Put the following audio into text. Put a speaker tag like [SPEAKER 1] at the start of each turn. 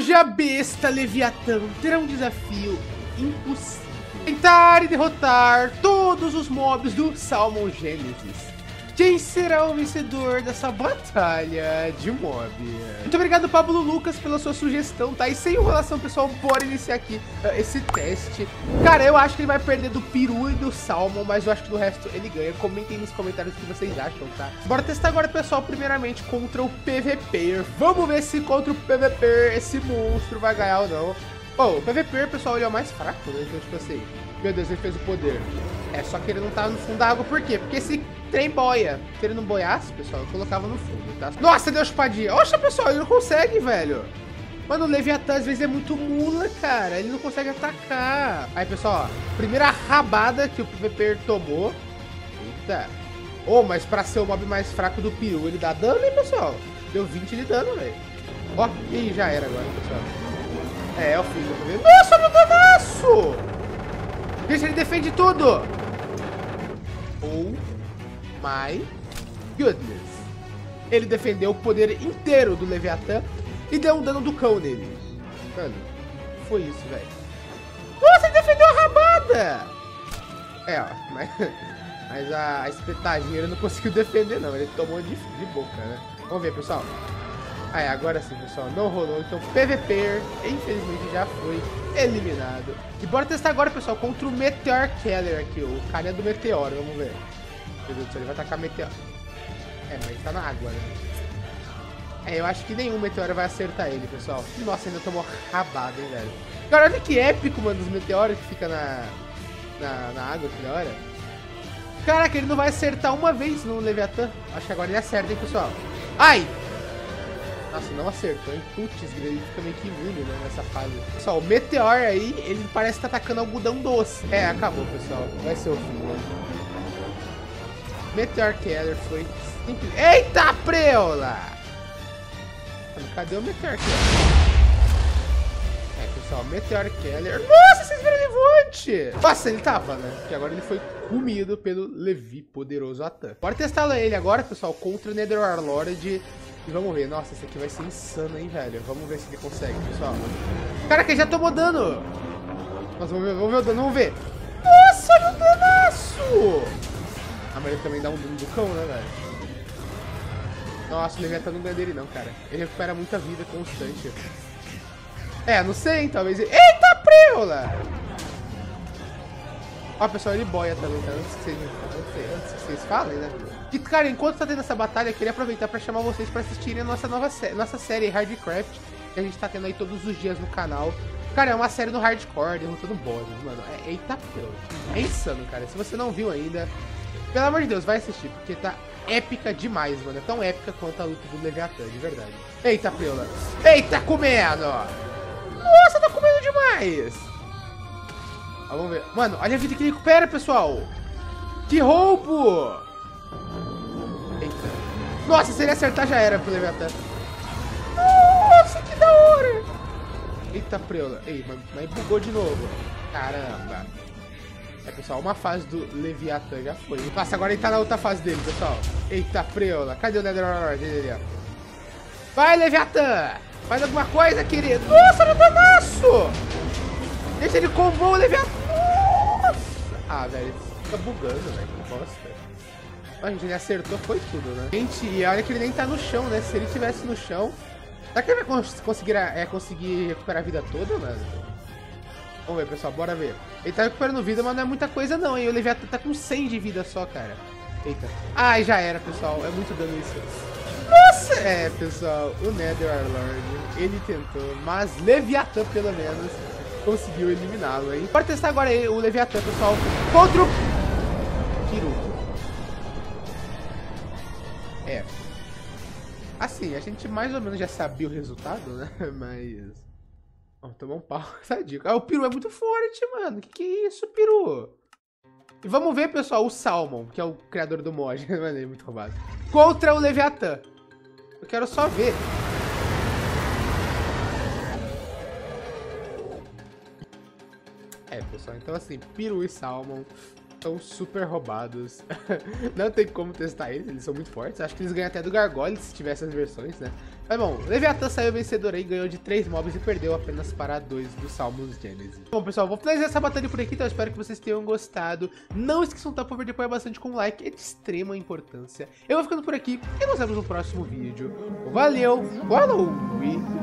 [SPEAKER 1] Hoje a besta Leviatã terá um desafio impossível. Tentar e derrotar todos os mobs do Salmon Genesis. Quem será o vencedor dessa batalha de mob? Muito obrigado, Pablo Lucas, pela sua sugestão, tá? E sem enrolação, pessoal, bora iniciar aqui uh, esse teste. Cara, eu acho que ele vai perder do Peru e do Salmon, mas eu acho que do resto ele ganha. Comentem nos comentários o que vocês acham, tá? Bora testar agora, pessoal, primeiramente contra o PVP. Vamos ver se contra o PVP esse monstro vai ganhar ou não. Oh, o PVP, pessoal, ele é o mais fraco, né? Então, tipo assim, meu Deus, ele fez o poder. É, só que ele não tá no fundo da água, por quê? Porque esse trem boia. Se ele não boiasse, pessoal, eu colocava no fundo, tá? Nossa, deu chupadinha. Oxa, pessoal, ele não consegue, velho. Mano, o Leviatã às vezes é muito mula, cara. Ele não consegue atacar. Aí, pessoal, ó. Primeira rabada que o PVP tomou. Eita. Oh, mas pra ser o mob mais fraco do peru, ele dá dano, hein, pessoal? Deu 20 de dano, velho. Ó, e já era agora, pessoal. É, é o do PVP. Nossa, meu danaço! Gente, ele defende tudo! Oh my goodness. Ele defendeu o poder inteiro do Leviatã e deu um dano do cão nele. Mano, foi isso, velho. Nossa, ele defendeu a rabada! É, ó, mas, mas a, a espetadinha ele não conseguiu defender, não. Ele tomou de, de boca, né? Vamos ver, pessoal. Aí, agora sim, pessoal, não rolou. Então, PVP, infelizmente, já foi eliminado. E bora testar agora, pessoal, contra o Meteor Keller aqui, o cara do Meteoro. Vamos ver. Meu Deus do céu, ele vai atacar Meteoro. É, mas ele tá na água, né? É, eu acho que nenhum Meteoro vai acertar ele, pessoal. Nossa, ainda tomou rabada, hein, velho. Cara, olha que épico, mano, dos meteoros que fica na, na, na água, que da hora. Caraca, ele não vai acertar uma vez no Leviatã. Acho que agora ele acerta, hein, pessoal. Ai! Nossa, não acertou, hein? Putz, ele fica meio que imune, né, nessa fase. Pessoal, o Meteor aí, ele parece estar tá atacando algodão doce. É, acabou, pessoal. Vai ser o fim, né? Meteor Keller foi simples. Eita, preula! Cadê o Meteor Keller? É, pessoal, Meteor Keller. Nossa, vocês viram levante! Nossa, ele tava, né? Porque agora ele foi comido pelo Levi, poderoso Atan. Bora testar ele agora, pessoal, contra o Nether Warlord e vamos ver. Nossa, esse aqui vai ser insano, hein, velho. Vamos ver se ele consegue, pessoal. Caraca, ele já tomou dano. Nossa, vamos ver, vamos ver o dano, vamos ver. Nossa, olha o danaço! Ah, mas ele também dá um dano do cão, né, velho? Nossa, o Leviathan não ganha dele não, cara. Ele recupera muita vida constante. É, não sei, talvez... Eita, preula! Ó, pessoal, ele boia também, tá? Antes que vocês, antes que vocês falem, né? E, cara, enquanto tá tendo essa batalha, eu queria aproveitar pra chamar vocês pra assistirem a nossa nova sé nossa série Hardcraft, que a gente tá tendo aí todos os dias no canal. Cara, é uma série no hardcore, derrotando bosses, mano. É, eita, pelo. É insano, cara. Se você não viu ainda, pelo amor de Deus, vai assistir, porque tá épica demais, mano. É tão épica quanto a luta do Leviathan, de verdade. Eita, Preula. Eita, comendo! Nossa, tá comendo demais! Vamos ver. Mano, olha a vida que ele recupera, pessoal! Que roubo! Eita. Nossa, se ele acertar já era pro Leviathan. Nossa, que da hora! Eita, Preula. Ei, mas, mas bugou de novo. Caramba. É, pessoal, uma fase do Leviathan já foi. Nossa, agora ele tá na outra fase dele, pessoal. Eita, Preula. Cadê o Netherlord Vai, Leviathan! Faz alguma coisa, querido. Nossa, no danaço! Deixa ele combou o Leviathan. Nossa! Ah, velho, fica bugando, velho. Que bosta. A gente, ele acertou, foi tudo, né? Gente, e olha que ele nem tá no chão, né? Se ele tivesse no chão... Será que ele vai conseguir, é, conseguir recuperar a vida toda, mano? Vamos ver, pessoal, bora ver. Ele tá recuperando vida, mas não é muita coisa não, hein? O Leviathan tá com 100 de vida só, cara. Eita. Ai, já era, pessoal. É muito dano isso. Nossa! É, pessoal, o Nether Lord, ele tentou, mas Leviathan, pelo menos, conseguiu eliminá-lo, hein? Bora testar agora o Leviathan, pessoal, contra o Kiru. É. Assim, a gente mais ou menos já sabia o resultado, né? Mas... Oh, tomou um pau. Sadio. Ah, o peru é muito forte, mano. Que que é isso, peru? E vamos ver, pessoal, o Salmon, que é o criador do mod. mano, ele é muito roubado. Contra o Leviatã. Eu quero só ver. É, pessoal, então assim, peru e Salmon estão super roubados. não tem como testar eles, eles são muito fortes. Acho que eles ganham até do Gargoyle se tiver essas versões, né? Mas bom, Leviathan saiu vencedor aí, ganhou de 3 mobs e perdeu apenas para 2 do Salmons Genesis. Bom, pessoal, vou finalizar essa batalha por aqui, então espero que vocês tenham gostado. Não esqueçam, tá, por favor, de apoiar bastante com um like, é de extrema importância. Eu vou ficando por aqui e nos vemos no próximo vídeo. Valeu, falou e